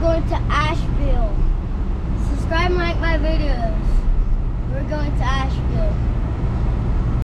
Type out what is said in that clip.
going to Asheville. Subscribe and like my videos.